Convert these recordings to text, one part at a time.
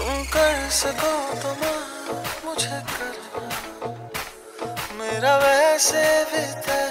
तुम कर सको तो माँ मुझे करना? मेरा वैसे भी तय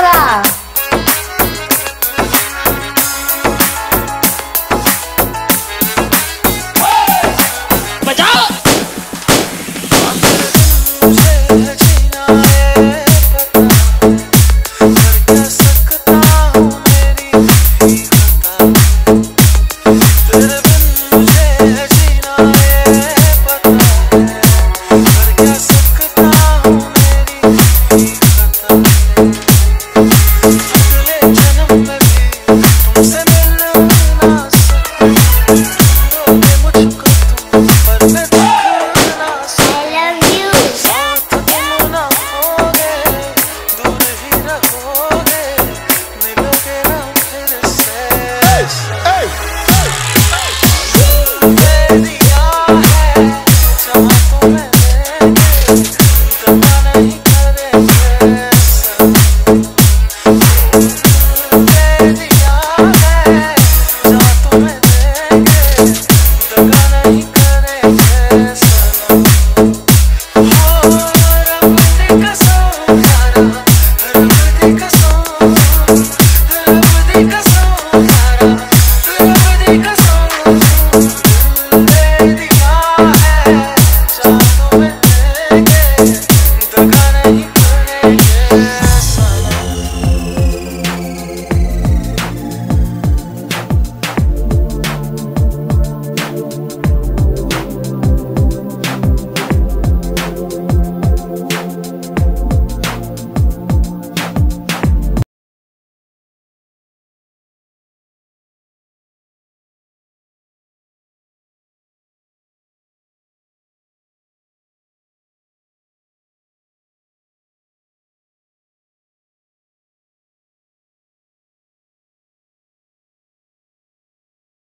regra!